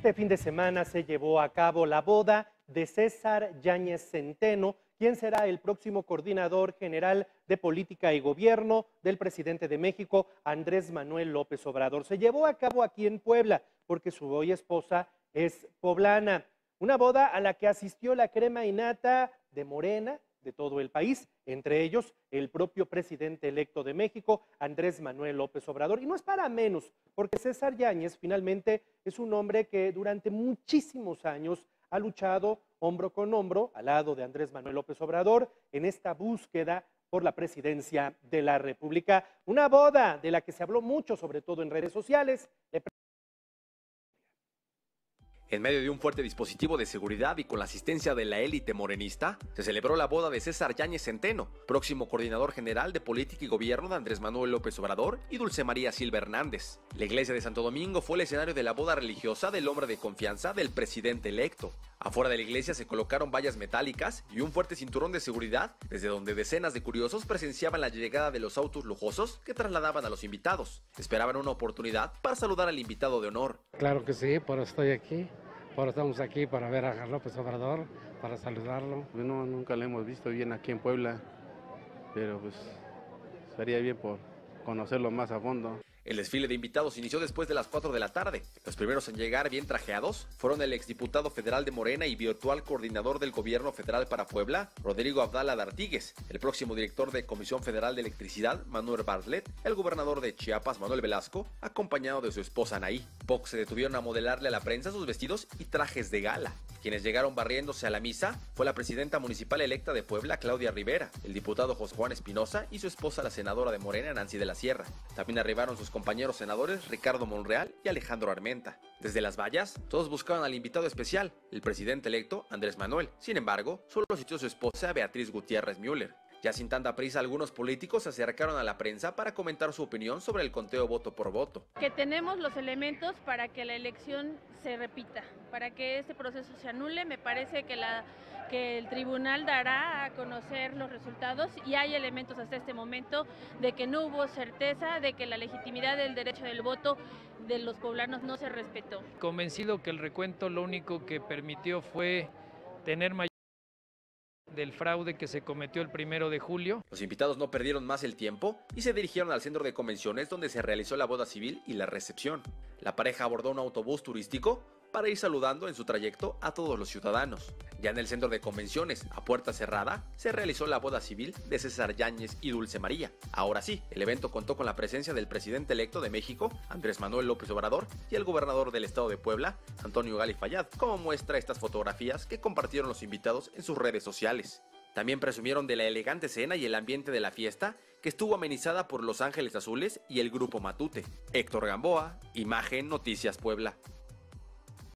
Este fin de semana se llevó a cabo la boda de César Yáñez Centeno, quien será el próximo coordinador general de política y gobierno del presidente de México, Andrés Manuel López Obrador. Se llevó a cabo aquí en Puebla, porque su hoy esposa es poblana. Una boda a la que asistió la crema innata de Morena, de todo el país, entre ellos el propio presidente electo de México, Andrés Manuel López Obrador. Y no es para menos, porque César Yáñez finalmente es un hombre que durante muchísimos años ha luchado hombro con hombro al lado de Andrés Manuel López Obrador en esta búsqueda por la presidencia de la República. Una boda de la que se habló mucho, sobre todo en redes sociales. En medio de un fuerte dispositivo de seguridad y con la asistencia de la élite morenista, se celebró la boda de César Yáñez Centeno, próximo coordinador general de política y gobierno de Andrés Manuel López Obrador y Dulce María Silva Hernández. La iglesia de Santo Domingo fue el escenario de la boda religiosa del hombre de confianza del presidente electo. Afuera de la iglesia se colocaron vallas metálicas y un fuerte cinturón de seguridad, desde donde decenas de curiosos presenciaban la llegada de los autos lujosos que trasladaban a los invitados. Esperaban una oportunidad para saludar al invitado de honor. Claro que sí, por estoy aquí. Ahora estamos aquí para ver a López Obrador, para saludarlo. No, nunca lo hemos visto bien aquí en Puebla, pero pues sería bien por conocerlo más a fondo. El desfile de invitados inició después de las 4 de la tarde. Los primeros en llegar bien trajeados fueron el exdiputado federal de Morena y virtual coordinador del gobierno federal para Puebla, Rodrigo Abdala D'Artigues, el próximo director de Comisión Federal de Electricidad, Manuel Bartlett, el gobernador de Chiapas, Manuel Velasco, acompañado de su esposa Anaí. Pocos se detuvieron a modelarle a la prensa sus vestidos y trajes de gala. Quienes llegaron barriéndose a la misa fue la presidenta municipal electa de Puebla, Claudia Rivera, el diputado José Juan Espinosa y su esposa, la senadora de Morena, Nancy de la Sierra. También arribaron sus compañeros senadores Ricardo Monreal y Alejandro Armenta. Desde las vallas, todos buscaban al invitado especial, el presidente electo Andrés Manuel. Sin embargo, solo asistió su esposa Beatriz Gutiérrez Müller. Ya sin tanta prisa, algunos políticos se acercaron a la prensa para comentar su opinión sobre el conteo voto por voto. Que tenemos los elementos para que la elección se repita, para que este proceso se anule. Me parece que, la, que el tribunal dará a conocer los resultados y hay elementos hasta este momento de que no hubo certeza, de que la legitimidad del derecho del voto de los poblanos no se respetó. Convencido que el recuento lo único que permitió fue tener mayor del fraude que se cometió el primero de julio. Los invitados no perdieron más el tiempo y se dirigieron al centro de convenciones donde se realizó la boda civil y la recepción. La pareja abordó un autobús turístico para ir saludando en su trayecto a todos los ciudadanos. Ya en el centro de convenciones, a puerta cerrada, se realizó la boda civil de César Yáñez y Dulce María. Ahora sí, el evento contó con la presencia del presidente electo de México, Andrés Manuel López Obrador, y el gobernador del estado de Puebla, Antonio Gali Fayad, como muestra estas fotografías que compartieron los invitados en sus redes sociales. También presumieron de la elegante cena y el ambiente de la fiesta, que estuvo amenizada por Los Ángeles Azules y el grupo Matute. Héctor Gamboa, Imagen Noticias Puebla.